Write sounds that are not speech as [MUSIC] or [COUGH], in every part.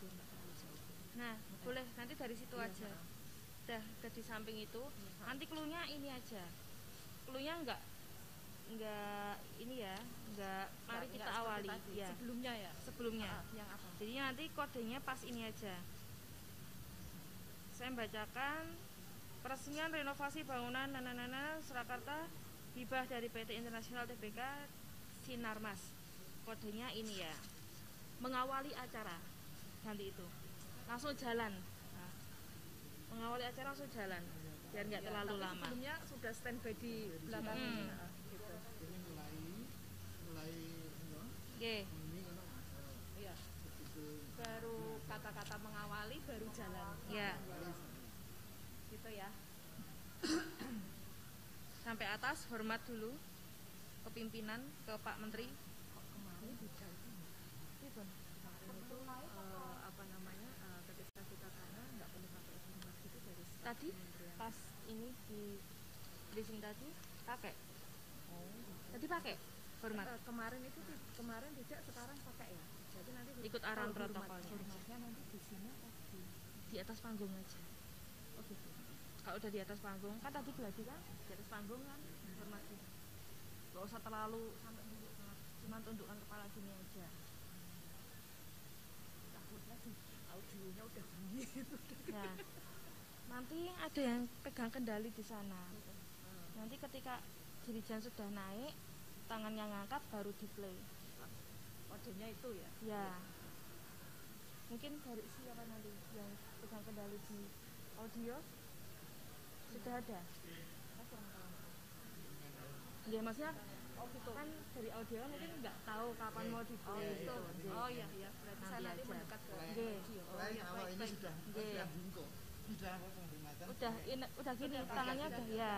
biar nggak terlalu jauh Nah, boleh nanti dari situ Iya, aja. Dah, ke di samping itu. Iya. Nanti klunya ini aja. Klunya enggak enggak ini ya, enggak mari Nggak- kita awali tadi, ya. sebelumnya ya Sebelumnya. Ah, yang apa Jadi nanti kodenya pas ini aja. Saya bacakan peresmian renovasi bangunan Nana Surakarta hibah dari PT Internasional TBK Sinarmas. Kodenya ini ya. Mengawali acara nanti itu. Langsung jalan. Nah, mengawali acara langsung jalan biar nggak Ya, terlalu tapi lama. sebelumnya sudah standby di belakang Hmm. ini ah, gitu mulai mulai ini iya begitu baru kata-kata mengawali baru jalan ya. gitu ya Sampai atas hormat dulu kepimpinan ke Pak Menteri. kok kemarin beda itu Pripun? kemarin itu apa namanya ketika kita kana nggak perlu pakai format gitu dari staf Tadi pas ini di briefing tadi pakai. oh. Tadi pakai hormat. Eh, kemarin itu kemarin tidak sekarang pakai ya jadi nanti Ikut arahan protokolnya. hormatnya nanti di sini di Di atas panggung aja. oh gitu Kalau udah di atas panggung, kan tadi gladi kan? Di atas panggung kan hormati. Gak usah terlalu sampai duduk. Cuma tundukkan kepala gini aja. takutnya di audionya udah bunyi itu Nah, nanti ada yang pegang kendali di sana. Nanti ketika dirijan sudah naik, tangannya ngangkat baru di play. kodenya itu ya Ya. Mungkin dari siapa nanti yang pegang kendali di audio sudah ada. Ya maksudnya oh gitu. kan dari audio mungkin nggak tahu kapan mau di oh gitu. Nggih. oh iya iya. Berarti saya Nanti mendekat ke audio. Oh iya baik ini baik. sudah sudah bungkuk sudah. Udah ini udah gini tangannya udah ya.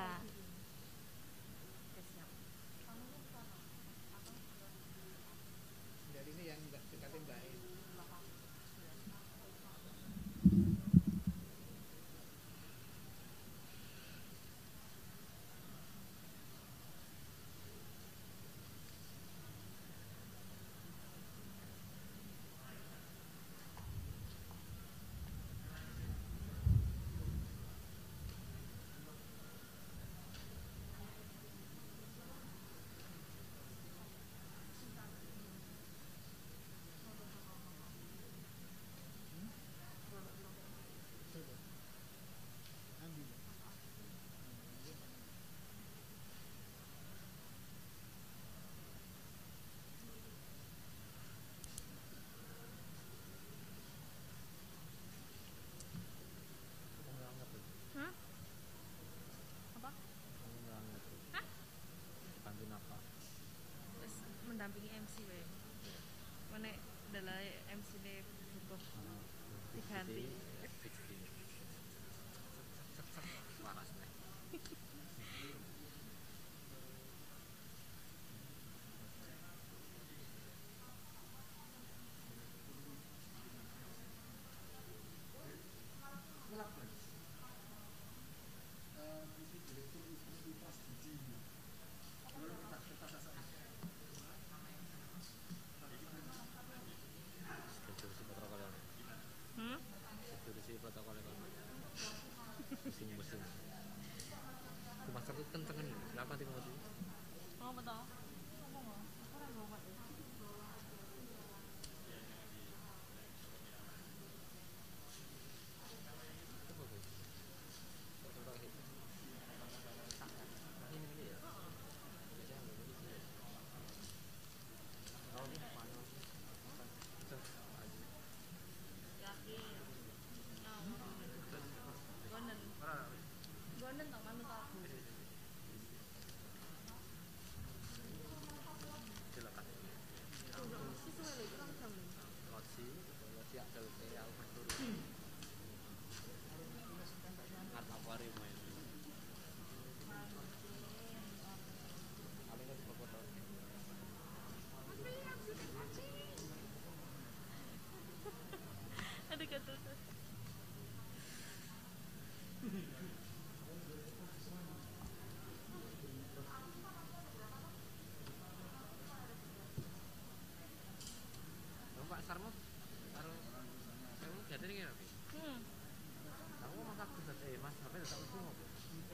Mas sampai tetap itu ngopo?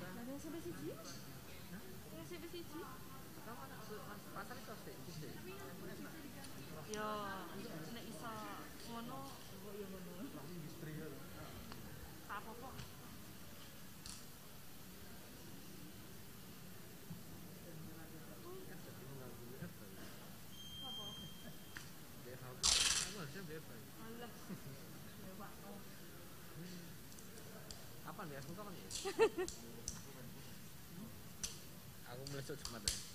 Lah sampai siji? ada Sampai siji? Kamu anak Mas pasar iso sih, sih. Nek iso ngono, kok ngono. Apa-apa. Kapan ya? Aku kapan ya? Aku besok Jumat ya. kuat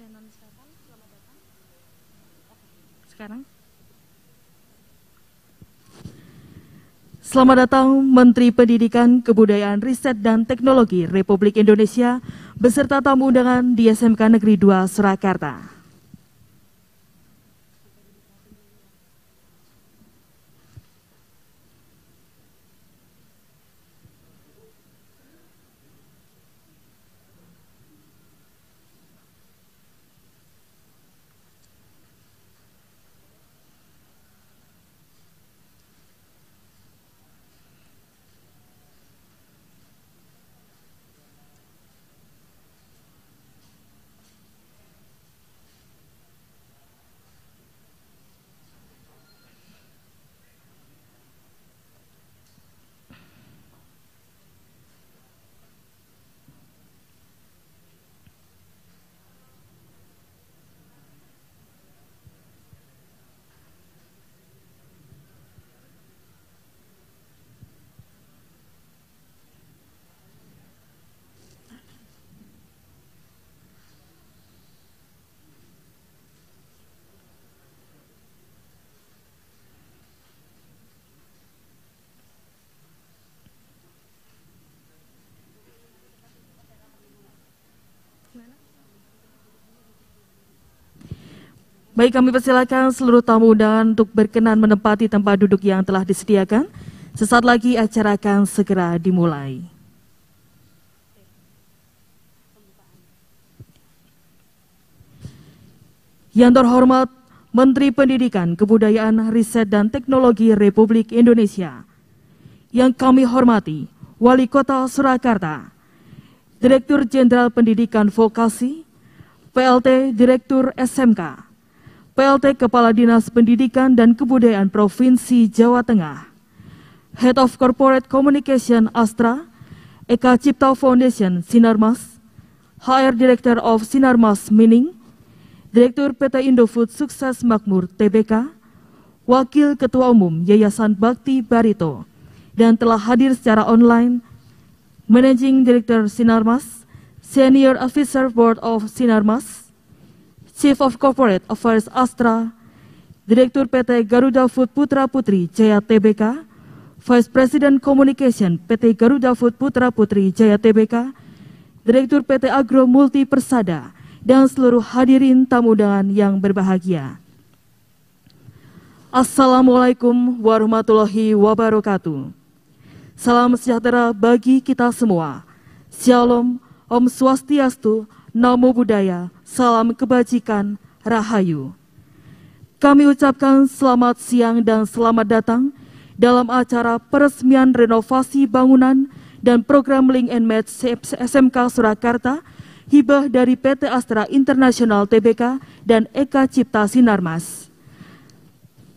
Senon selamat datang sekarang Selamat datang Menteri Pendidikan, Kebudayaan, Riset, dan Teknologi Republik Indonesia beserta tamu undangan di SMK Negeri 2 Surakarta. Baik kami persilakan seluruh tamu undangan untuk berkenan menempati tempat duduk yang telah disediakan. Sesaat lagi acara akan segera dimulai. Yang terhormat Menteri Pendidikan, Kebudayaan, Riset, dan Teknologi Republik Indonesia. Yang kami hormati Wali Kota Surakarta, Direktur Jenderal Pendidikan Vokasi, PLT Direktur SMK, PLT Kepala Dinas Pendidikan dan Kebudayaan Provinsi Jawa Tengah, Head of Corporate Communication Astra, Eka Cipta Foundation Sinarmas, HR Director of Sinarmas Mining, Direktur PT Indofood Sukses Makmur TBK, Wakil Ketua Umum Yayasan Bakti Barito, dan telah hadir secara online Managing Director Sinarmas, Senior Officer Board of Sinarmas, Chief of Corporate Affairs Astra, Direktur PT Garuda Food Putra Putri Jaya Tbk, Vice President Communication PT Garuda Food Putra Putri Jaya Tbk, Direktur PT Agro Multi Persada, dan seluruh hadirin tamu undangan yang berbahagia. Assalamualaikum warahmatullahi wabarakatuh. Salam sejahtera bagi kita semua. Shalom, Om Swastiastu, Namo Buddhaya, salam kebajikan, Rahayu. Kami ucapkan selamat siang dan selamat datang dalam acara peresmian renovasi bangunan dan program Link and Match SMK Surakarta, hibah dari PT Astra International Tbk dan Eka Cipta Sinarmas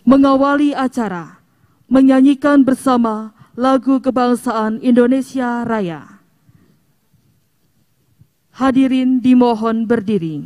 mengawali acara, menyanyikan bersama lagu kebangsaan Indonesia Raya. Hadirin dimohon berdiri.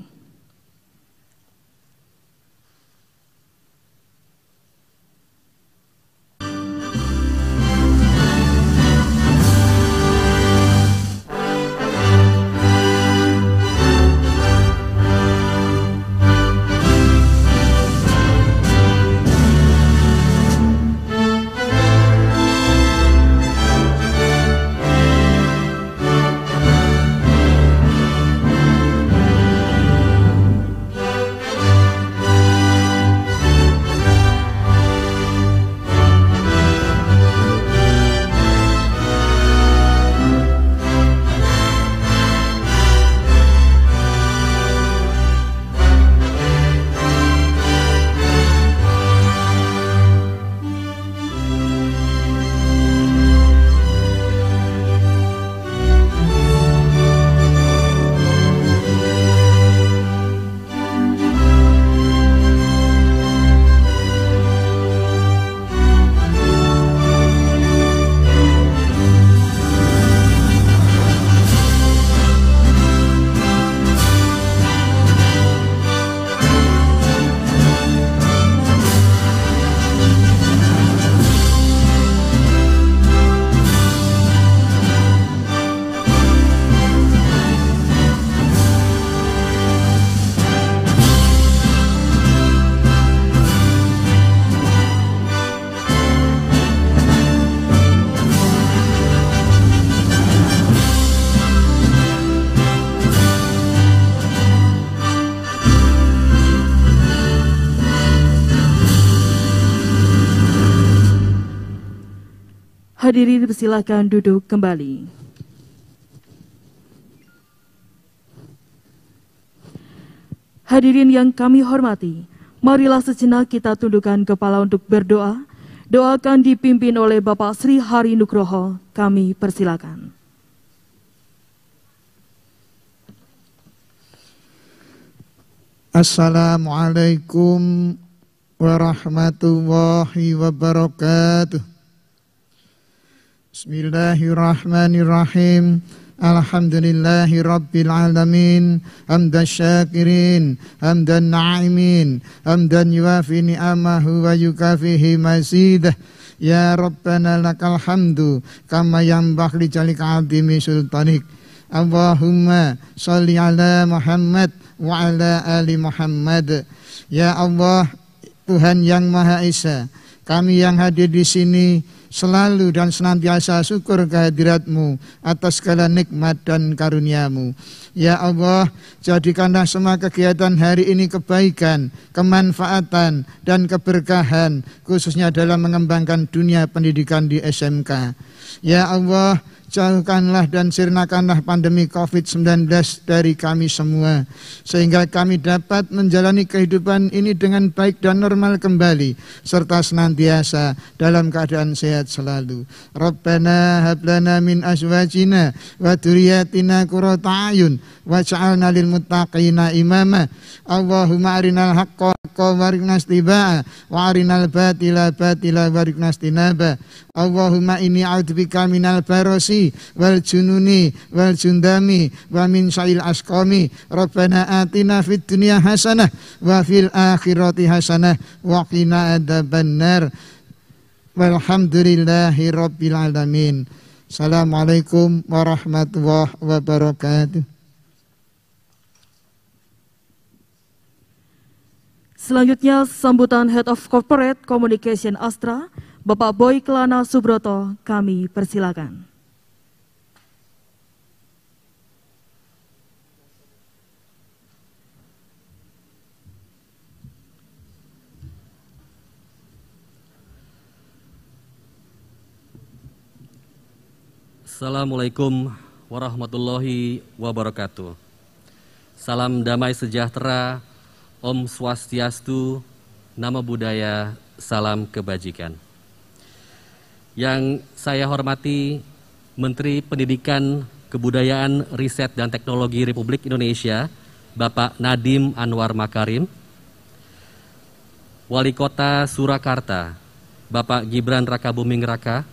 Hadirin persilakan duduk kembali. Hadirin yang kami hormati, marilah sejenak kita tundukkan kepala untuk berdoa. Doa akan dipimpin oleh Bapak Sri Hari Nugroho. Kami persilakan. Assalamualaikum warahmatullahi wabarakatuh. Bismillahirrahmanirrahim. Alhamdulillahi Rabbil Alamin. Hamdan syakirin Hamdan na'imin Hamdan yuafi ni'amahu wa yukafihi mazidah. Ya Rabbana lakal hamdu Kama yambah li jalik abimi sultanik. Allahumma salli ala Muhammad Wa ala ali Muhammad. Ya Allah Tuhan yang Maha Esa Kami yang hadir di sini selalu dan senantiasa syukur kehadiratmu atas segala nikmat dan karuniamu. Ya Allah, jadikanlah semua kegiatan hari ini kebaikan, kemanfaatan, dan keberkahan, khususnya dalam mengembangkan dunia pendidikan di SMK. Ya Allah, jauhkanlah dan sirnakanlah pandemi COVID-19 dari kami semua sehingga kami dapat menjalani kehidupan ini dengan baik dan normal kembali serta senantiasa dalam keadaan sehat selalu. Rabbana hablana min azwajina wa dzurriyyatina qurrata ayun waj'alna lil muttaqina imama. Allahumma arinal haqqo haqqo warikna istiba'a wa arinal batila batila warikna istinaba. Allahumma inni a'udzubika minal barosi wal jununi wal jundami wa min sya'il asqami. Rabbana atina fid dunya hasanah wa fil akhirati hasanah wa qina adzabannar. Walhamdulillahi rabbil alamin. Assalamualaikum warahmatullahi wabarakatuh. Selanjutnya sambutan Head of Corporate Communication Astra, Bapak Boy Kelana Subroto, kami persilakan. Assalamualaikum warahmatullahi wabarakatuh. Salam damai sejahtera, Om Swastiastu, Nama Budaya, Salam Kebajikan. Yang saya hormati Menteri Pendidikan, Kebudayaan, Riset, dan Teknologi Republik Indonesia, Bapak Nadim Anwar Makarim, Wali Kota Surakarta, Bapak Gibran Raka Buming Raka,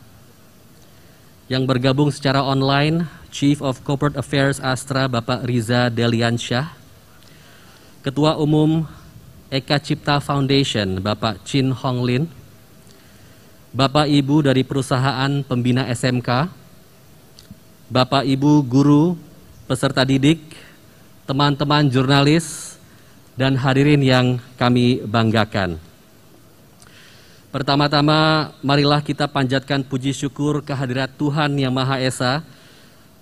yang bergabung secara online Chief of Corporate Affairs Astra Bapak Riza Deliansyah, Ketua Umum Eka Cipta Foundation Bapak Chin Honglin, Bapak Ibu dari perusahaan pembina SMK, Bapak Ibu guru, peserta didik, teman-teman jurnalis, dan hadirin yang kami banggakan. Pertama-tama, marilah kita panjatkan puji syukur kehadirat Tuhan Yang Maha Esa,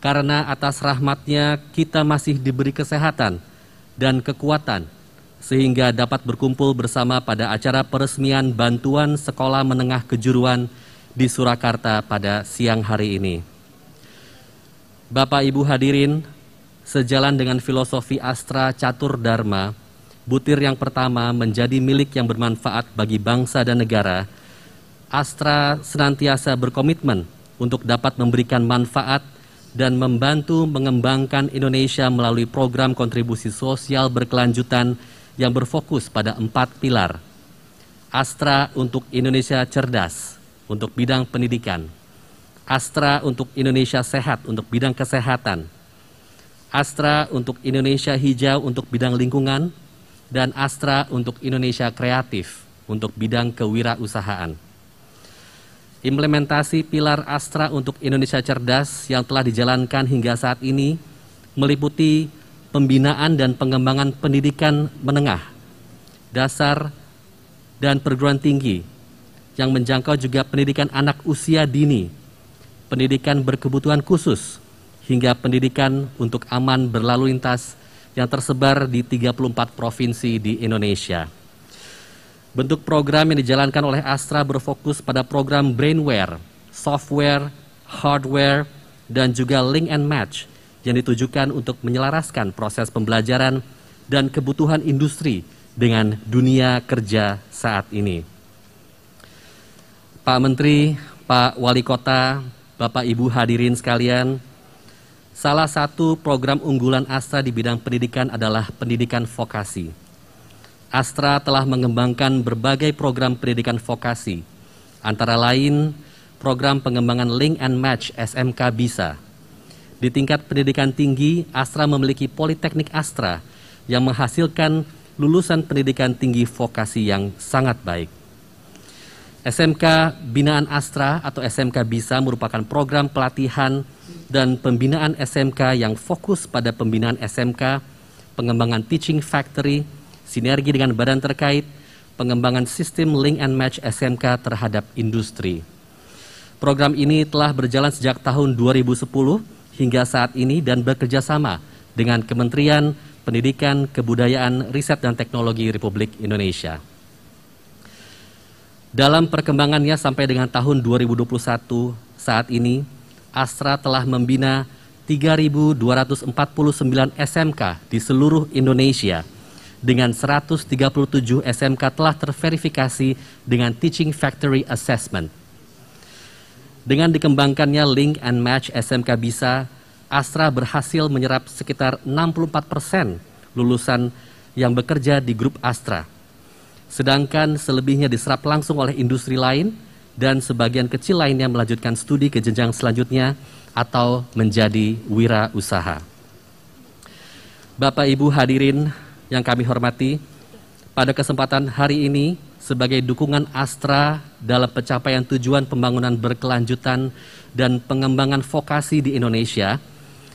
karena atas rahmatnya kita masih diberi kesehatan dan kekuatan, sehingga dapat berkumpul bersama pada acara peresmian bantuan sekolah menengah kejuruan di Surakarta pada siang hari ini. Bapak Ibu hadirin, sejalan dengan filosofi Astra Catur Dharma, butir yang pertama menjadi milik yang bermanfaat bagi bangsa dan negara, Astra senantiasa berkomitmen untuk dapat memberikan manfaat dan membantu mengembangkan Indonesia melalui program kontribusi sosial berkelanjutan yang berfokus pada empat pilar. Astra untuk Indonesia cerdas, untuk bidang pendidikan. Astra untuk Indonesia sehat, untuk bidang kesehatan. Astra untuk Indonesia hijau, untuk bidang lingkungan dan Astra untuk Indonesia Kreatif untuk bidang kewirausahaan. Implementasi pilar Astra untuk Indonesia Cerdas yang telah dijalankan hingga saat ini meliputi pembinaan dan pengembangan pendidikan menengah, dasar, dan perguruan tinggi yang menjangkau juga pendidikan anak usia dini, pendidikan berkebutuhan khusus, hingga pendidikan untuk aman berlalu lintas yang tersebar di 34 provinsi di Indonesia. Bentuk program yang dijalankan oleh Astra berfokus pada program brainware, software, hardware, dan juga link and match yang ditujukan untuk menyelaraskan proses pembelajaran dan kebutuhan industri dengan dunia kerja saat ini. Pak Menteri, Pak Wali Kota, Bapak Ibu hadirin sekalian, Salah satu program unggulan Astra di bidang pendidikan adalah pendidikan vokasi. Astra telah mengembangkan berbagai program pendidikan vokasi, antara lain program pengembangan Link and Match SMK Bisa. Di tingkat pendidikan tinggi, Astra memiliki Politeknik Astra yang menghasilkan lulusan pendidikan tinggi vokasi yang sangat baik. SMK Binaan Astra atau SMK Bisa merupakan program pelatihan dan pembinaan SMK yang fokus pada pembinaan SMK, pengembangan teaching factory, sinergi dengan badan terkait, pengembangan sistem link and match SMK terhadap industri. Program ini telah berjalan sejak tahun 2010 hingga saat ini dan bekerja sama dengan Kementerian Pendidikan, Kebudayaan, Riset dan Teknologi Republik Indonesia. Dalam perkembangannya sampai dengan tahun 2021 saat ini, Astra telah membina 3.249 SMK di seluruh Indonesia dengan 137 SMK telah terverifikasi dengan Teaching Factory Assessment. Dengan dikembangkannya Link and Match SMK Bisa, Astra berhasil menyerap sekitar 64 persen lulusan yang bekerja di grup Astra. Sedangkan selebihnya diserap langsung oleh industri lain, dan sebagian kecil lainnya melanjutkan studi ke jenjang selanjutnya atau menjadi wira usaha. Bapak Ibu hadirin yang kami hormati, pada kesempatan hari ini sebagai dukungan Astra dalam pencapaian tujuan pembangunan berkelanjutan dan pengembangan vokasi di Indonesia,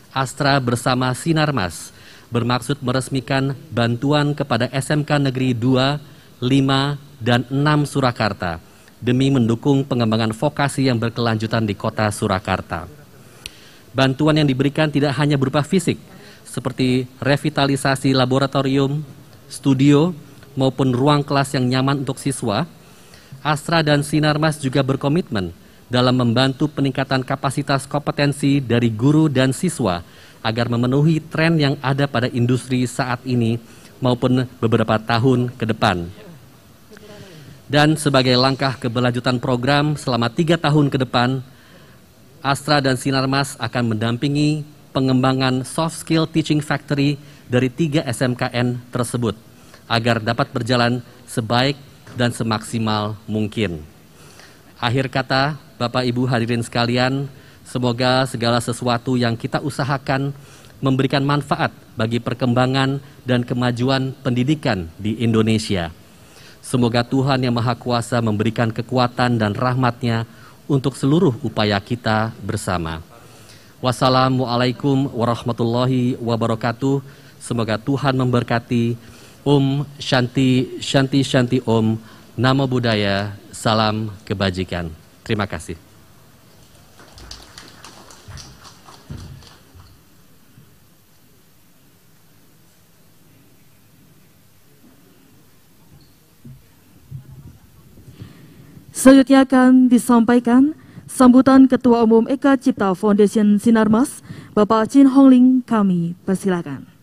Astra bersama Sinarmas bermaksud meresmikan bantuan kepada SMK Negeri 2 5, dan 6 Surakarta demi mendukung pengembangan vokasi yang berkelanjutan di kota Surakarta. Bantuan yang diberikan tidak hanya berupa fisik, seperti revitalisasi laboratorium, studio, maupun ruang kelas yang nyaman untuk siswa, Astra dan Sinarmas juga berkomitmen dalam membantu peningkatan kapasitas kompetensi dari guru dan siswa agar memenuhi tren yang ada pada industri saat ini maupun beberapa tahun ke depan. Dan sebagai langkah keberlanjutan program selama tiga tahun ke depan, Astra dan Sinarmas akan mendampingi pengembangan soft skill teaching factory dari tiga SMKN tersebut agar dapat berjalan sebaik dan semaksimal mungkin. Akhir kata, Bapak Ibu hadirin sekalian, semoga segala sesuatu yang kita usahakan memberikan manfaat bagi perkembangan dan kemajuan pendidikan di Indonesia. Semoga Tuhan Yang Maha Kuasa memberikan kekuatan dan rahmatnya untuk seluruh upaya kita bersama. Wassalamualaikum warahmatullahi wabarakatuh. Semoga Tuhan memberkati. Om Shanti Shanti Shanti Om. Nama Budaya Salam Kebajikan. Terima kasih Selanjutnya akan disampaikan sambutan Ketua Umum Eka Cipta Foundation Sinarmas, Bapak Chin Hongling, kami persilakan.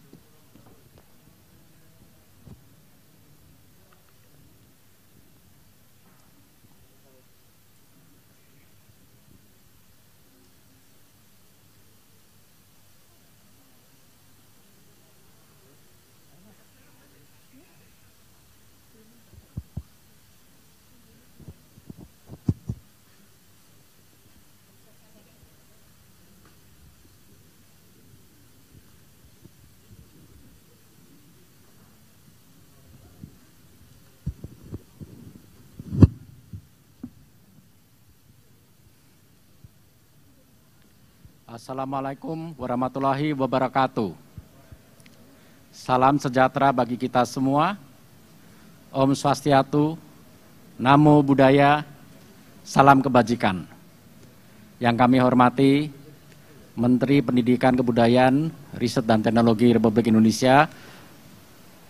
Assalamualaikum warahmatullahi wabarakatuh. Salam sejahtera bagi kita semua. Om Swastiatu, Namo Buddhaya, Salam Kebajikan. Yang kami hormati Menteri Pendidikan Kebudayaan, Riset dan Teknologi Republik Indonesia,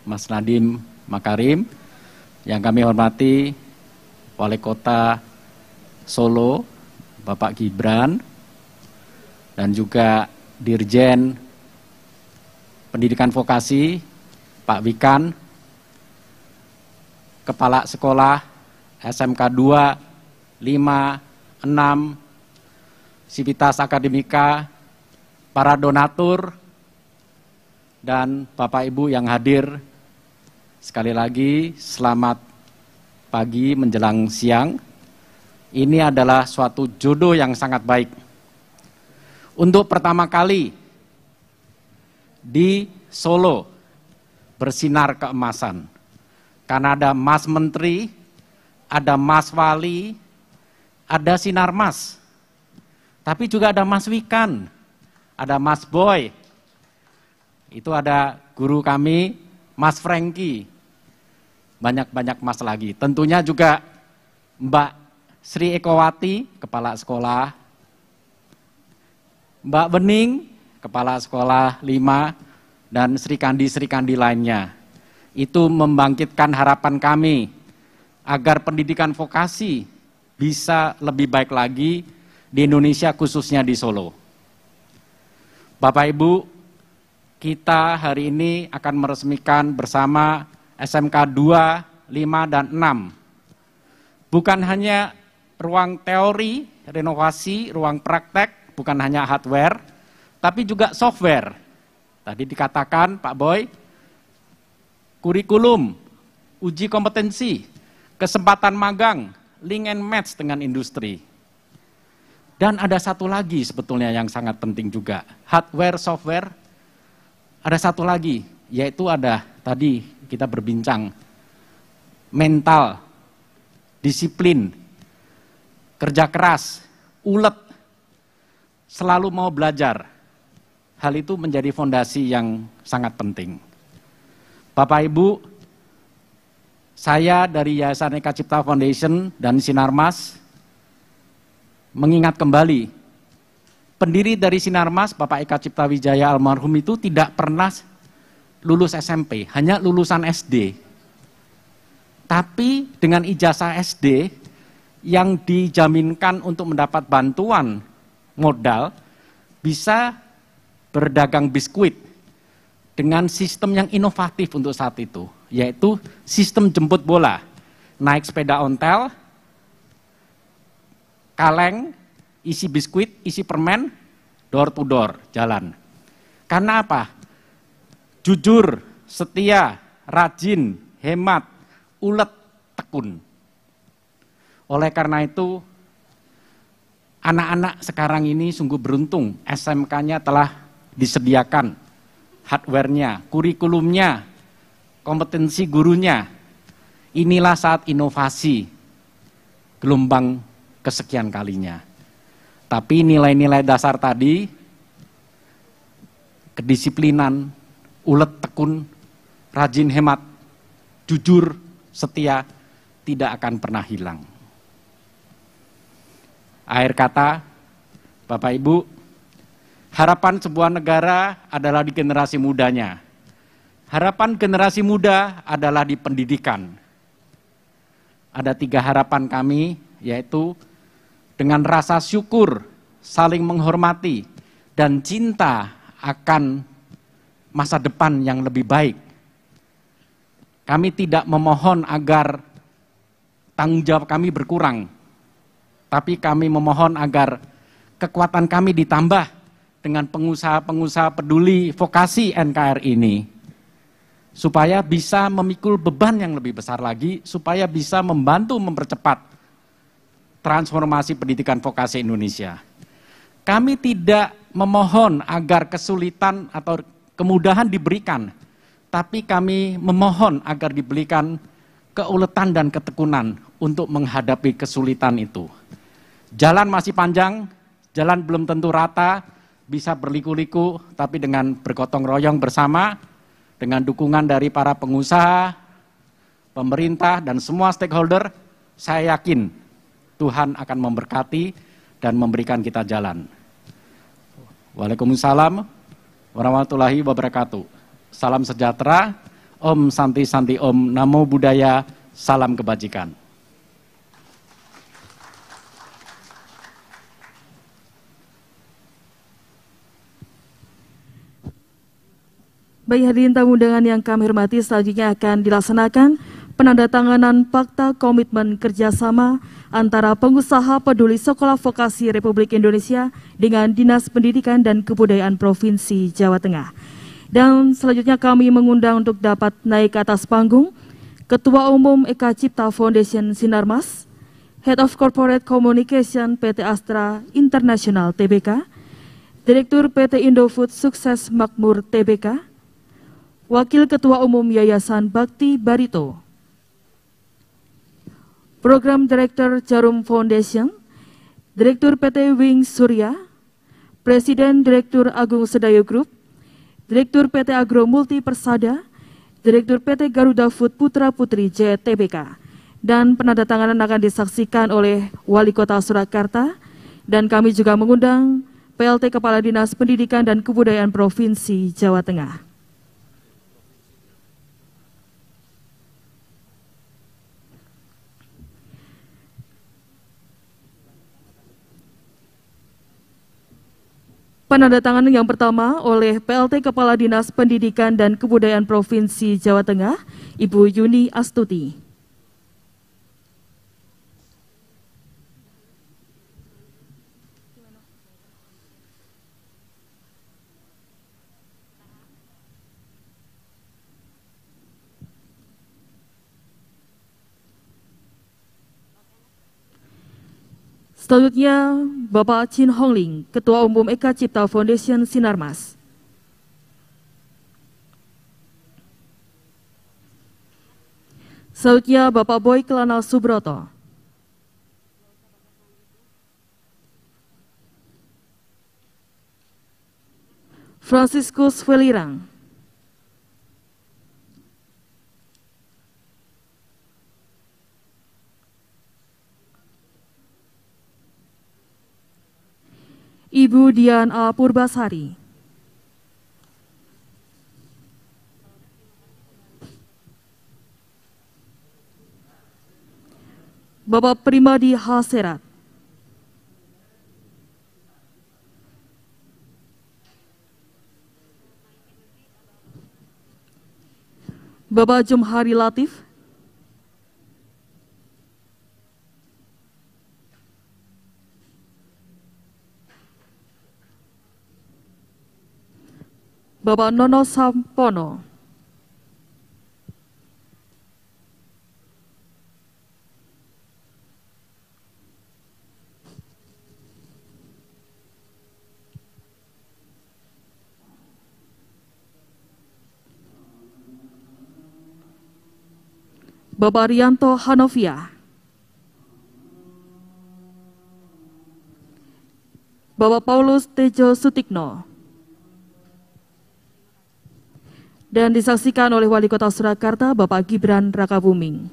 Mas Nadiem Makarim. Yang kami hormati Wali Kota Solo, Bapak Gibran, dan juga Dirjen Pendidikan Vokasi Pak Wikan, Kepala Sekolah SMK 2, 5, 6, Sivitas Akademika, para donatur, dan Bapak Ibu yang hadir, sekali lagi selamat pagi menjelang siang. Ini adalah suatu jodoh yang sangat baik untuk pertama kali di Solo bersinar keemasan. Karena ada Mas Menteri, ada Mas Wali, ada Sinar Mas. Tapi juga ada Mas Wikan, ada Mas Boy. Itu ada guru kami, Mas Franky. Banyak-banyak Mas lagi. Tentunya juga Mbak Sri Ekowati, Kepala Sekolah Mbak Bening, Kepala Sekolah 5, dan Sri Kandi-Sri Kandi lainnya. Itu membangkitkan harapan kami agar pendidikan vokasi bisa lebih baik lagi di Indonesia khususnya di Solo. Bapak Ibu, kita hari ini akan meresmikan bersama SMK 2, 5, dan 6. Bukan hanya ruang teori, renovasi, ruang praktek, bukan hanya hardware, tapi juga software. Tadi dikatakan Pak Boy, kurikulum, uji kompetensi, kesempatan magang, link and match dengan industri. Dan ada satu lagi sebetulnya yang sangat penting juga, hardware, software, ada satu lagi, yaitu ada tadi kita berbincang, mental, disiplin, kerja keras, ulet, selalu mau belajar. Hal itu menjadi fondasi yang sangat penting. Bapak Ibu, saya dari Yayasan Eka Cipta Foundation dan Sinarmas mengingat kembali pendiri dari Sinarmas, Bapak Eka Cipta Wijaya almarhum itu tidak pernah lulus SMP, hanya lulusan SD. Tapi dengan ijazah SD yang dijaminkan untuk mendapat bantuan modal bisa berdagang biskuit dengan sistem yang inovatif untuk saat itu, yaitu sistem jemput bola. Naik sepeda ontel, kaleng, isi biskuit, isi permen, door to door, jalan. Karena apa? Jujur, setia, rajin, hemat, ulet, tekun. Oleh karena itu, anak-anak sekarang ini sungguh beruntung SMK-nya telah disediakan hardware-nya, kurikulumnya, kompetensi gurunya. Inilah saat inovasi gelombang kesekian kalinya. Tapi nilai-nilai dasar tadi, kedisiplinan, ulet tekun, rajin hemat, jujur, setia, tidak akan pernah hilang. Akhir kata, Bapak Ibu, harapan sebuah negara adalah di generasi mudanya. Harapan generasi muda adalah di pendidikan. Ada tiga harapan kami, yaitu dengan rasa syukur, saling menghormati, dan cinta akan masa depan yang lebih baik. Kami tidak memohon agar tanggung jawab kami berkurang, tapi kami memohon agar kekuatan kami ditambah dengan pengusaha-pengusaha peduli vokasi NKR ini, supaya bisa memikul beban yang lebih besar lagi, supaya bisa membantu mempercepat transformasi pendidikan vokasi Indonesia. Kami tidak memohon agar kesulitan atau kemudahan diberikan, tapi kami memohon agar diberikan keuletan dan ketekunan untuk menghadapi kesulitan itu. Jalan masih panjang, jalan belum tentu rata, bisa berliku-liku, tapi dengan bergotong royong bersama, dengan dukungan dari para pengusaha, pemerintah, dan semua stakeholder, saya yakin Tuhan akan memberkati dan memberikan kita jalan. Waalaikumsalam warahmatullahi wabarakatuh. Salam sejahtera, Om Santi Santi Om, Namo Buddhaya, salam kebajikan. Baik hadirin tamu undangan yang kami hormati, selanjutnya akan dilaksanakan penandatanganan Fakta Komitmen Kerjasama antara pengusaha peduli Sekolah Vokasi Republik Indonesia dengan Dinas Pendidikan dan Kebudayaan Provinsi Jawa Tengah. Dan selanjutnya kami mengundang untuk dapat naik ke atas panggung Ketua Umum Eka Cipta Foundation Sinarmas, Head of Corporate Communication PT Astra International TBK, Direktur PT Indofood Sukses Makmur TBK, Wakil Ketua Umum Yayasan Bakti Barito, Program Director Jarum Foundation, Direktur PT Wing Surya, Presiden Direktur Agung Sedayo Group, Direktur PT Agro Multi Persada, Direktur PT Garuda Food Putra Putri JTBK, dan penandatanganan akan disaksikan oleh Wali Kota Surakarta, dan kami juga mengundang PLT Kepala Dinas Pendidikan dan Kebudayaan Provinsi Jawa Tengah. Penandatanganan yang pertama oleh PLT Kepala Dinas Pendidikan dan Kebudayaan Provinsi Jawa Tengah, Ibu Yuni Astuti. Selanjutnya, Bapak Chin Hongling, Ketua Umum Eka Cipta Foundation Sinarmas. Selanjutnya, Bapak Boy Kelana Subroto. Franciscus Felirang. Ibu Dian A. Purbasari. Bapak Primadi Haserat. Bapak Jumhari Latif. Bapak Nono Sampono. Bapak Rianto Hanovia. Bapak Paulus Tejo Sutikno. Dan disaksikan oleh Wali Kota Surakarta Bapak Gibran Rakabuming.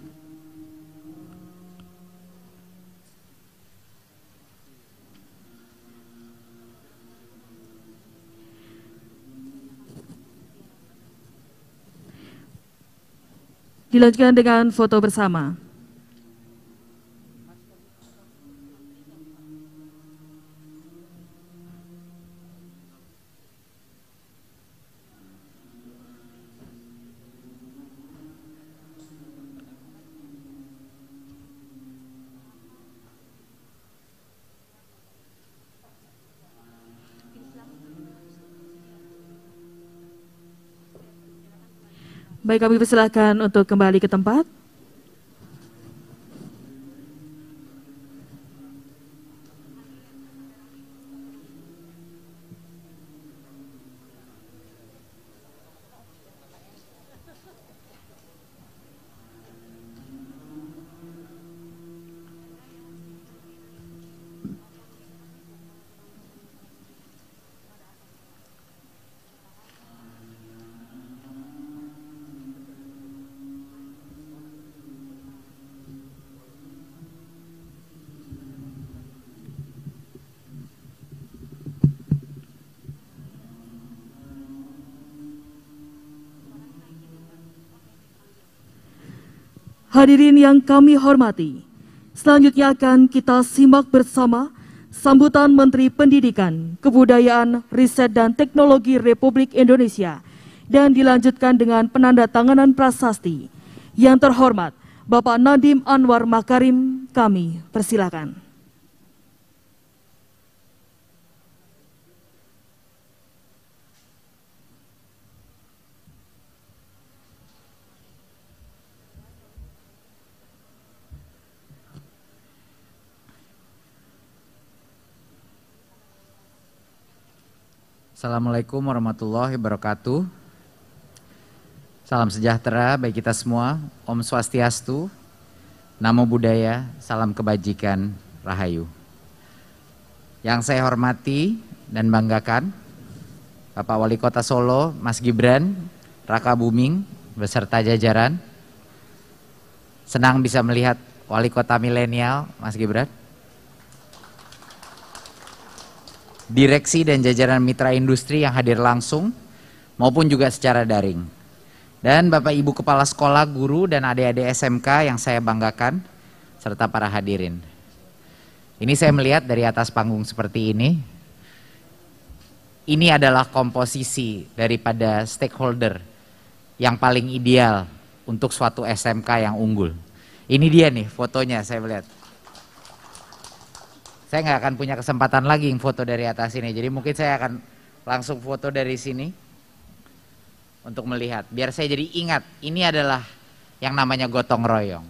Dilanjutkan dengan foto bersama. Baik, kami persilahkan untuk kembali ke tempat. Hadirin yang kami hormati, selanjutnya akan kita simak bersama sambutan Menteri Pendidikan, Kebudayaan, Riset dan Teknologi Republik Indonesia dan dilanjutkan dengan penandatanganan prasasti. Yang terhormat, Bapak Nadim Anwar Makarim, kami persilakan. Assalamualaikum warahmatullahi wabarakatuh. Salam sejahtera bagi kita semua. Om Swastiastu, Namo Buddhaya, salam kebajikan, Rahayu. Yang saya hormati dan banggakan, Bapak Wali Kota Solo, Mas Gibran, Raka Buming, beserta jajaran. Senang bisa melihat Wali Kota Milenial, Mas Gibran. Direksi dan jajaran mitra industri yang hadir langsung maupun juga secara daring. Dan Bapak Ibu Kepala Sekolah, Guru, dan adik-adik SMK yang saya banggakan, serta para hadirin. Ini saya melihat dari atas panggung seperti ini, ini adalah komposisi daripada stakeholder yang paling ideal untuk suatu SMK yang unggul. Ini dia nih fotonya saya melihat. Saya nggak akan punya kesempatan lagi yang foto dari atas ini. Jadi mungkin saya akan langsung foto dari sini untuk melihat. Biar saya jadi ingat, ini adalah yang namanya gotong royong.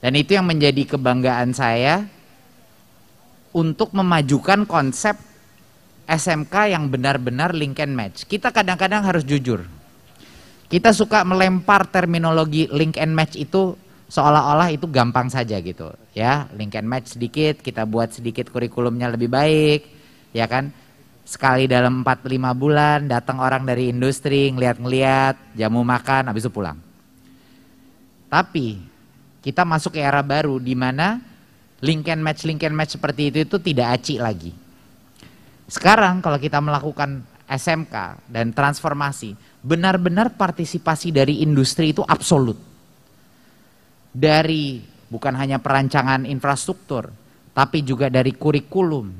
Dan itu yang menjadi kebanggaan saya untuk memajukan konsep SMK yang benar-benar link and match. Kita kadang-kadang harus jujur. Kita suka melempar terminologi link and match itu seolah-olah itu gampang saja gitu ya. Link and match sedikit kita buat sedikit kurikulumnya lebih baik ya kan? Sekali dalam 4-5 bulan datang orang dari industri ngeliat-ngeliat jamu makan habis itu pulang. Tapi kita masuk ke era baru di mana link and match link and match seperti itu itu tidak aci lagi. Sekarang kalau kita melakukan SMK dan transformasi, benar-benar partisipasi dari industri itu absolut. Dari bukan hanya perancangan infrastruktur, tapi juga dari kurikulum,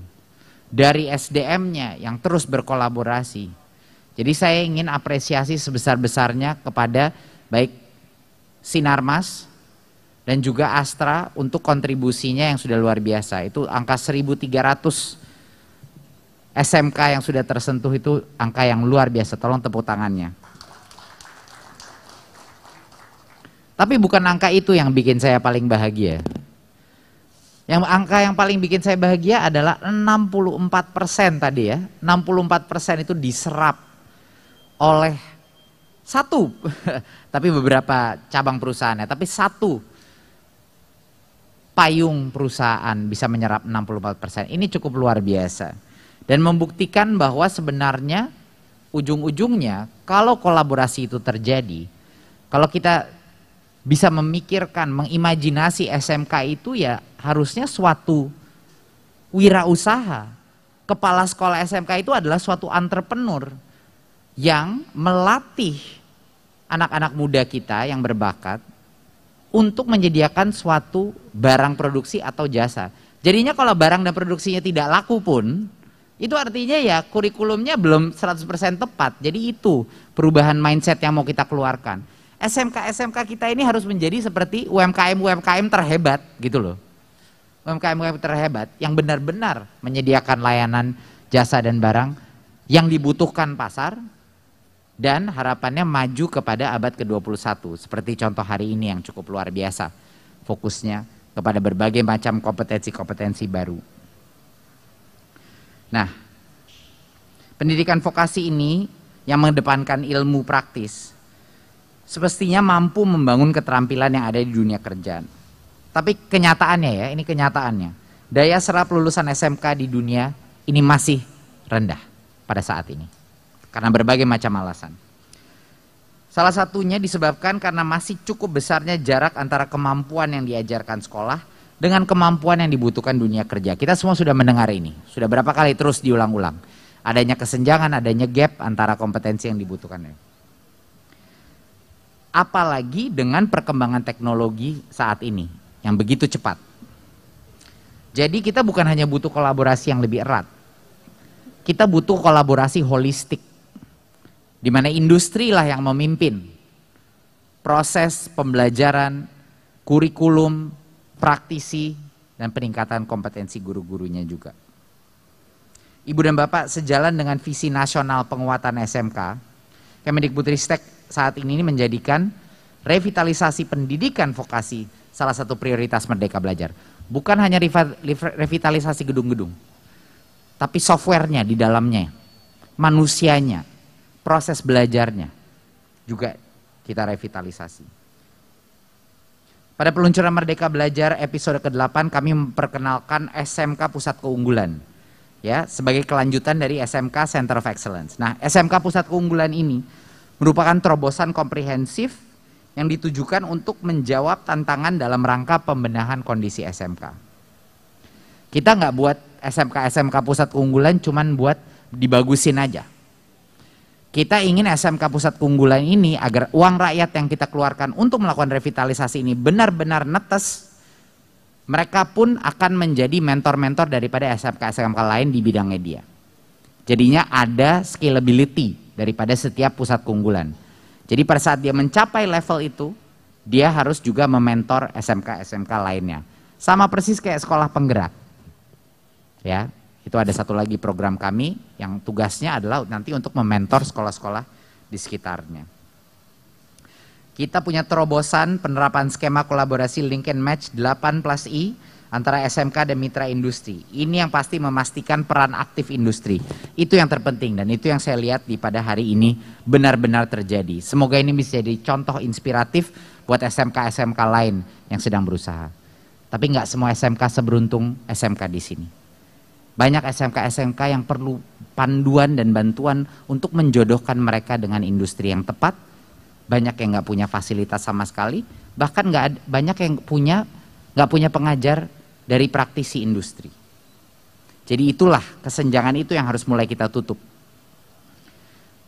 dari SDM-nya yang terus berkolaborasi. Jadi saya ingin apresiasi sebesar-besarnya kepada baik Sinarmas dan juga Astra untuk kontribusinya yang sudah luar biasa. Itu angka 1300 SMK yang sudah tersentuh itu angka yang luar biasa. Tolong tepuk tangannya. Tapi bukan angka itu yang bikin saya paling bahagia. Yang angka yang paling bikin saya bahagia adalah 64 persen tadi ya. 64 persen itu diserap oleh satu, [LAUGHS] tapi beberapa cabang perusahaannya, tapi satu payung perusahaan bisa menyerap 64 persen. Ini cukup luar biasa dan membuktikan bahwa sebenarnya ujung-ujungnya kalau kolaborasi itu terjadi, kalau kita bisa memikirkan, mengimajinasi SMK itu ya harusnya suatu wirausaha. Kepala sekolah SMK itu adalah suatu entrepreneur yang melatih anak-anak muda kita yang berbakat untuk menyediakan suatu barang produksi atau jasa. Jadinya kalau barang dan produksinya tidak laku pun, itu artinya ya kurikulumnya belum 100% tepat. Jadi itu perubahan mindset yang mau kita keluarkan. SMK-SMK kita ini harus menjadi seperti UMKM-UMKM terhebat gitu loh. UMKM-UMKM terhebat yang benar-benar menyediakan layanan jasa dan barang yang dibutuhkan pasar dan harapannya maju kepada abad ke-21 seperti contoh hari ini yang cukup luar biasa fokusnya kepada berbagai macam kompetensi-kompetensi baru. Nah, pendidikan vokasi ini yang mengedepankan ilmu praktis semestinya mampu membangun keterampilan yang ada di dunia kerja. Tapi kenyataannya ya, ini kenyataannya. Daya serap lulusan SMK di dunia ini masih rendah pada saat ini. Karena berbagai macam alasan. Salah satunya disebabkan karena masih cukup besarnya jarak antara kemampuan yang diajarkan sekolah dengan kemampuan yang dibutuhkan dunia kerja. Kita semua sudah mendengar ini, sudah berapa kali terus diulang-ulang. Adanya kesenjangan, adanya gap antara kompetensi yang dibutuhkan. Apalagi dengan perkembangan teknologi saat ini yang begitu cepat. Jadi kita bukan hanya butuh kolaborasi yang lebih erat. Kita butuh kolaborasi holistik. Di mana industri lah yang memimpin proses pembelajaran, kurikulum, praktisi, dan peningkatan kompetensi guru-gurunya juga. Ibu dan Bapak, sejalan dengan visi nasional penguatan SMK, Kemendikbudristek saat ini menjadikan revitalisasi pendidikan vokasi salah satu prioritas Merdeka Belajar. Bukan hanya revitalisasi gedung-gedung, tapi softwarenya di dalamnya, manusianya, proses belajarnya juga kita revitalisasi. Pada peluncuran Merdeka Belajar episode ke-8 kami memperkenalkan SMK Pusat Keunggulan ya sebagai kelanjutan dari SMK Center of Excellence. Nah, SMK Pusat Keunggulan ini merupakan terobosan komprehensif yang ditujukan untuk menjawab tantangan dalam rangka pembenahan kondisi SMK. Kita nggak buat SMK SMK Pusat Keunggulan cuman buat dibagusin aja. Kita ingin SMK Pusat Keunggulan ini agar uang rakyat yang kita keluarkan untuk melakukan revitalisasi ini benar-benar netes. Mereka pun akan menjadi mentor-mentor daripada SMK-SMK lain di bidang media. Jadinya ada scalability daripada setiap pusat keunggulan. Jadi pada saat dia mencapai level itu, dia harus juga mementor SMK-SMK lainnya. Sama persis kayak sekolah penggerak. Ya, itu ada satu lagi program kami yang tugasnya adalah nanti untuk mementor sekolah-sekolah di sekitarnya. Kita punya terobosan penerapan skema kolaborasi link and match 8 plus I antara SMK dan mitra industri. Ini yang pasti memastikan peran aktif industri. Itu yang terpenting dan itu yang saya lihat di pada hari ini benar-benar terjadi. Semoga ini bisa jadi contoh inspiratif buat SMK-SMK lain yang sedang berusaha. Tapi nggak semua SMK seberuntung SMK di sini. Banyak SMK-SMK yang perlu panduan dan bantuan untuk menjodohkan mereka dengan industri yang tepat. Banyak yang nggak punya fasilitas sama sekali, bahkan nggak banyak yang punya nggak punya pengajar dari praktisi industri. Jadi itulah kesenjangan itu yang harus mulai kita tutup.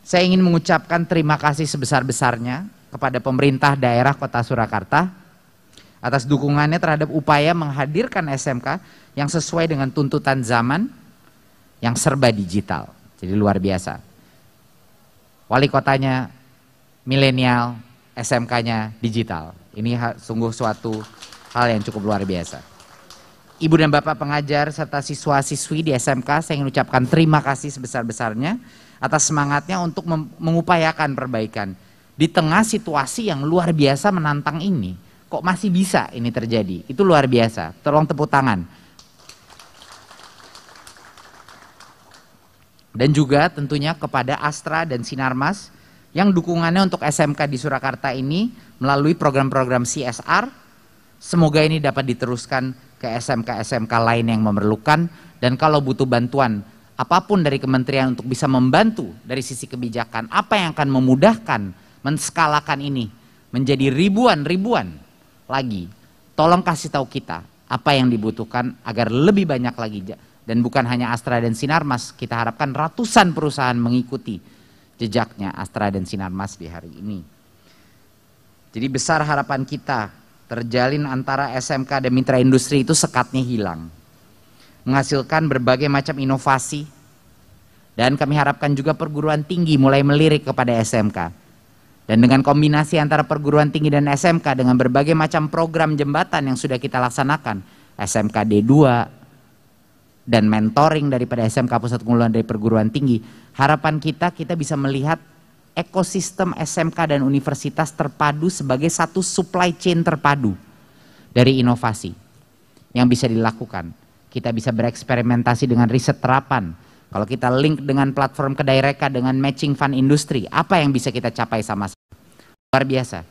Saya ingin mengucapkan terima kasih sebesar-besarnya kepada pemerintah daerah Kota Surakarta atas dukungannya terhadap upaya menghadirkan SMK yang sesuai dengan tuntutan zaman yang serba digital. Jadi luar biasa. Wali kotanya milenial, SMK-nya digital. Ini sungguh suatu hal yang cukup luar biasa. Ibu dan Bapak pengajar serta siswa-siswi di SMK, saya ingin ucapkan terima kasih sebesar-besarnya atas semangatnya untuk mengupayakan perbaikan. Di tengah situasi yang luar biasa menantang ini, kok masih bisa ini terjadi? Itu luar biasa. Tolong tepuk tangan. Dan juga tentunya kepada Astra dan Sinarmas yang dukungannya untuk SMK di Surakarta ini melalui program-program CSR. Semoga ini dapat diteruskan ke SMK-SMK lain yang memerlukan dan kalau butuh bantuan apa pun dari kementerian untuk bisa membantu dari sisi kebijakan, apa yang akan memudahkan menskalakan ini menjadi ribuan-ribuan lagi. Tolong kasih tahu kita apa yang dibutuhkan agar lebih banyak lagi dan bukan hanya Astra dan Sinarmas, kita harapkan ratusan perusahaan mengikuti jejaknya Astra dan Sinarmas di hari ini. Jadi besar harapan kita terjalin antara SMK dan mitra industri itu sekatnya hilang menghasilkan berbagai macam inovasi dan kami harapkan juga perguruan tinggi mulai melirik kepada SMK. Dan dengan kombinasi antara perguruan tinggi dan SMK dengan berbagai macam program jembatan yang sudah kita laksanakan, SMK D2 dan mentoring daripada SMK Pusat Penguluhan dari perguruan tinggi, harapan kita kita bisa melihat ekosistem SMK dan universitas terpadu sebagai satu supply chain terpadu dari inovasi yang bisa dilakukan kita bisa bereksperimentasi dengan riset terapan. Kalau kita link dengan platform kedai reka dengan matching fund industri, apa yang bisa kita capai sama-sama? Luar biasa.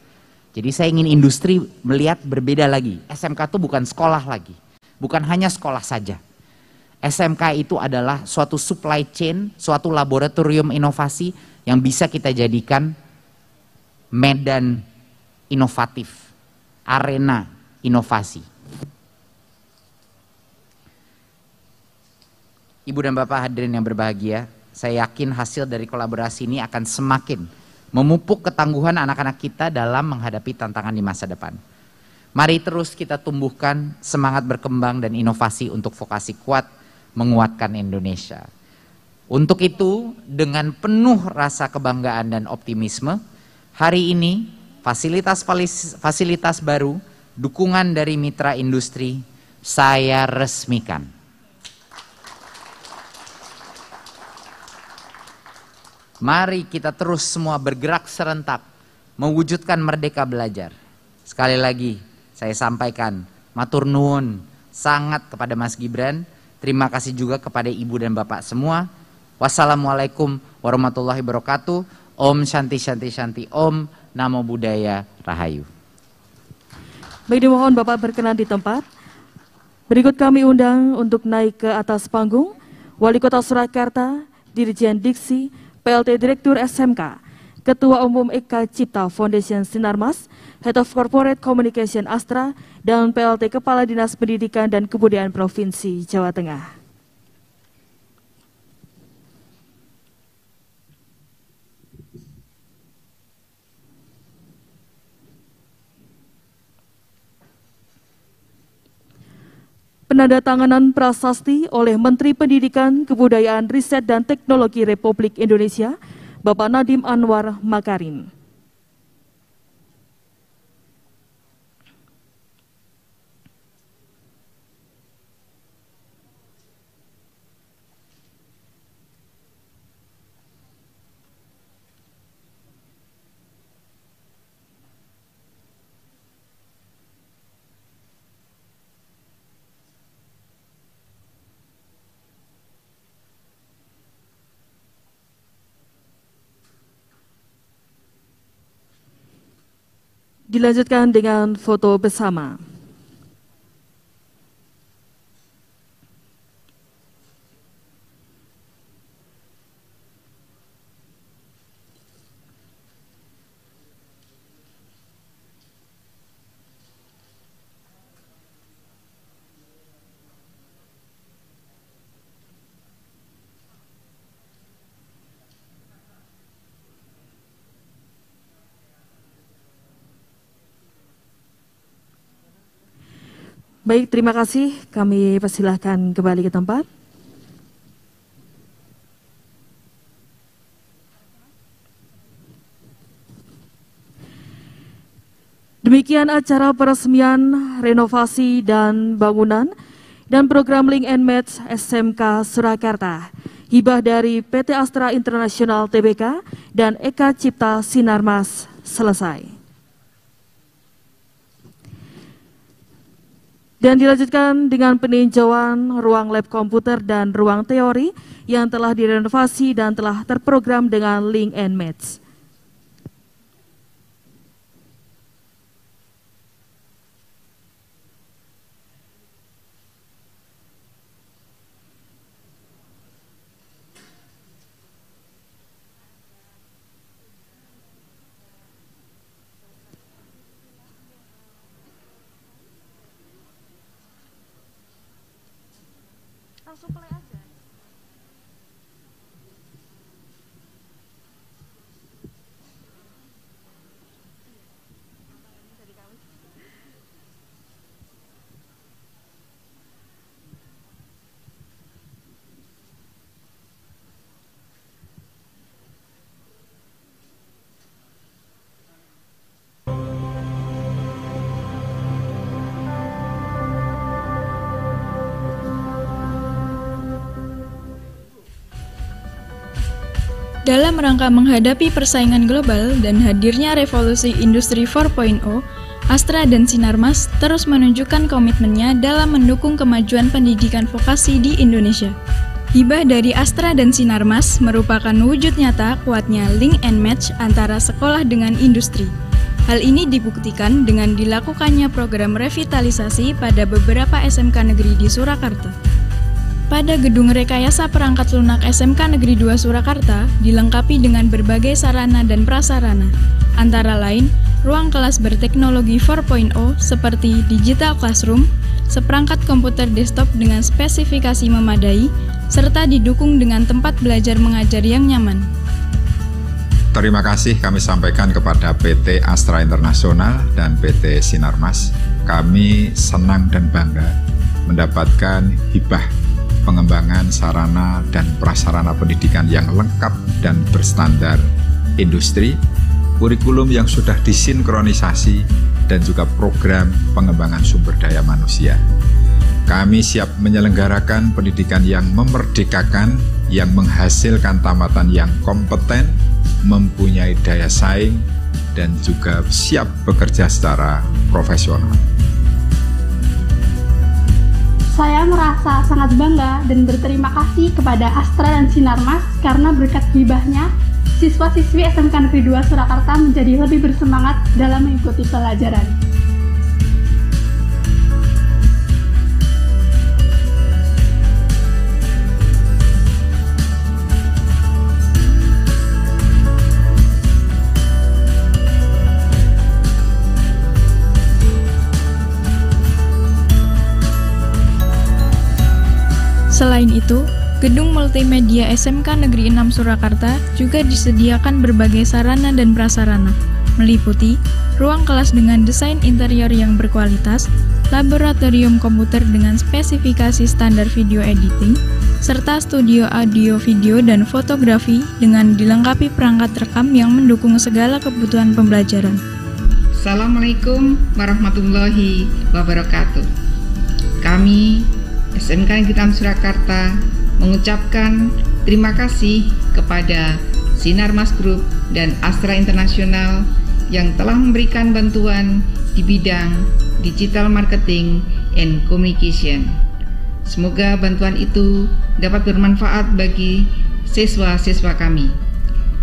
Jadi saya ingin industri melihat berbeda lagi. SMK itu bukan sekolah lagi. Bukan hanya sekolah saja. SMK itu adalah suatu supply chain, suatu laboratorium inovasi yang bisa kita jadikan medan inovatif, arena inovasi. Ibu dan Bapak hadirin yang berbahagia, saya yakin hasil dari kolaborasi ini akan semakin memupuk ketangguhan anak-anak kita dalam menghadapi tantangan di masa depan. Mari terus kita tumbuhkan semangat berkembang dan inovasi untuk vokasi kuat menguatkan Indonesia. Untuk itu, dengan penuh rasa kebanggaan dan optimisme, hari ini fasilitas-fasilitas baru, dukungan dari mitra industri, saya resmikan. Mari kita terus semua bergerak serentak mewujudkan merdeka belajar. Sekali lagi saya sampaikan matur nuwun sangat kepada Mas Gibran. Terima kasih juga kepada Ibu dan Bapak semua. Wassalamualaikum warahmatullahi wabarakatuh. Om Shanti Shanti Shanti Om Namo Buddhaya Rahayu. Baik dimohon Bapak berkenan di tempat. Berikut kami undang untuk naik ke atas panggung Wali Kota Surakarta, Dirjen Diksi, PLT Direktur SMK, Ketua Umum Eka Cipta Foundation Sinarmas, Head of Corporate Communication Astra, dan PLT Kepala Dinas Pendidikan dan Kebudayaan Provinsi Jawa Tengah. Penandatanganan prasasti oleh Menteri Pendidikan, Kebudayaan, Riset, dan Teknologi Republik Indonesia, Bapak Nadim Anwar Makarim. Dilanjutkan dengan foto bersama. Baik, terima kasih. Kami persilahkan kembali ke tempat. Demikian acara peresmian renovasi dan bangunan dan program Link and Match SMK Surakarta. Hibah dari PT Astra Internasional TBK dan Eka Cipta Sinarmas selesai. Dan dilanjutkan dengan peninjauan ruang lab komputer dan ruang teori yang telah direnovasi dan telah terprogram dengan Link and Match. Dalam rangka menghadapi persaingan global dan hadirnya revolusi industri 4.0, Astra dan Sinarmas terus menunjukkan komitmennya dalam mendukung kemajuan pendidikan vokasi di Indonesia. Hibah dari Astra dan Sinarmas merupakan wujud nyata kuatnya link and match antara sekolah dengan industri. Hal ini dibuktikan dengan dilakukannya program revitalisasi pada beberapa SMK negeri di Surakarta. Pada gedung rekayasa perangkat lunak SMK Negeri 2 Surakarta dilengkapi dengan berbagai sarana dan prasarana, antara lain ruang kelas berteknologi 4.0 seperti digital classroom, seperangkat komputer desktop dengan spesifikasi memadai, serta didukung dengan tempat belajar mengajar yang nyaman. Terima kasih kami sampaikan kepada PT Astra Internasional dan PT Sinarmas. Kami senang dan bangga mendapatkan hibah pengembangan sarana dan prasarana pendidikan yang lengkap dan berstandar industri, kurikulum yang sudah disinkronisasi, dan juga program pengembangan sumber daya manusia. Kami siap menyelenggarakan pendidikan yang memerdekakan, yang menghasilkan tamatan yang kompeten, mempunyai daya saing, dan juga siap bekerja secara profesional. Saya merasa sangat bangga dan berterima kasih kepada Astra dan Sinarmas karena berkat hibahnya, siswa-siswi SMK Negeri 2 Surakarta menjadi lebih bersemangat dalam mengikuti pelajaran. Selain itu, gedung multimedia SMK Negeri 6 Surakarta juga disediakan berbagai sarana dan prasarana, meliputi ruang kelas dengan desain interior yang berkualitas, laboratorium komputer dengan spesifikasi standar video editing, serta studio audio video dan fotografi dengan dilengkapi perangkat rekam yang mendukung segala kebutuhan pembelajaran. Assalamualaikum warahmatullahi wabarakatuh. Kami SMK Negeri Surakarta mengucapkan terima kasih kepada Sinar Mas Group dan Astra Internasional yang telah memberikan bantuan di bidang digital marketing and communication. Semoga bantuan itu dapat bermanfaat bagi siswa-siswa kami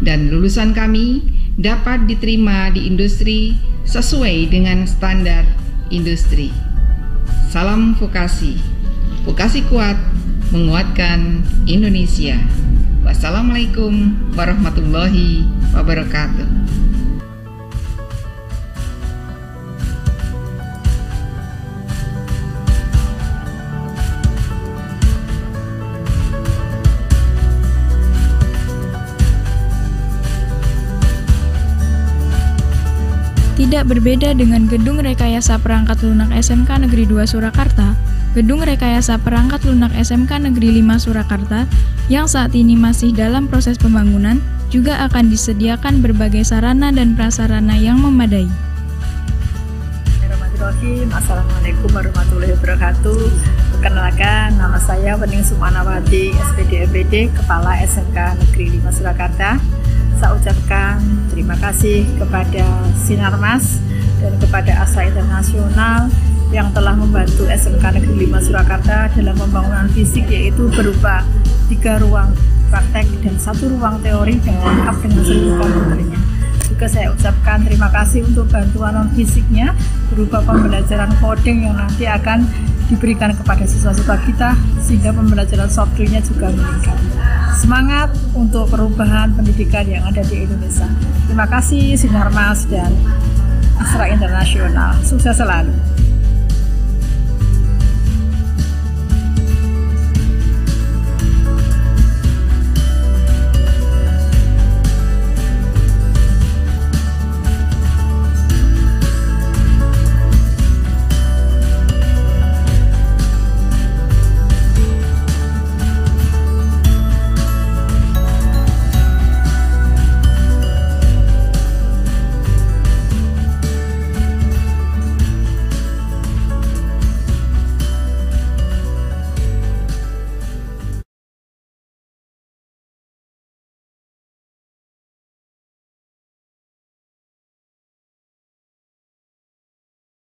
dan lulusan kami dapat diterima di industri sesuai dengan standar industri. Salam vokasi. Vokasi kuat menguatkan Indonesia. Wassalamualaikum warahmatullahi wabarakatuh. Tidak berbeda dengan Gedung Rekayasa Perangkat Lunak SMK Negeri 2 Surakarta, Gedung Rekayasa Perangkat Lunak SMK Negeri 5 Surakarta yang saat ini masih dalam proses pembangunan juga akan disediakan berbagai sarana dan prasarana yang memadai. Assalamualaikum warahmatullahi wabarakatuh. Perkenalkan nama saya Wening Sumanawati SPD MPD Kepala SMK Negeri 5 Surakarta. Saya ucapkan terima kasih kepada Sinarmas dan kepada ASA Internasional yang telah membantu SMK Negeri 5 Surakarta dalam pembangunan fisik yaitu berupa tiga ruang praktek dan satu ruang teori dan lengkap dengan seluruh komputernya. Juga saya ucapkan terima kasih untuk bantuan non fisiknya berupa pembelajaran coding yang nanti akan diberikan kepada siswa-siswa kita sehingga pembelajaran softwarenya juga meningkat. Semangat untuk perubahan pendidikan yang ada di Indonesia. Terima kasih Sinarmas dan Astra Internasional. Sukses selalu.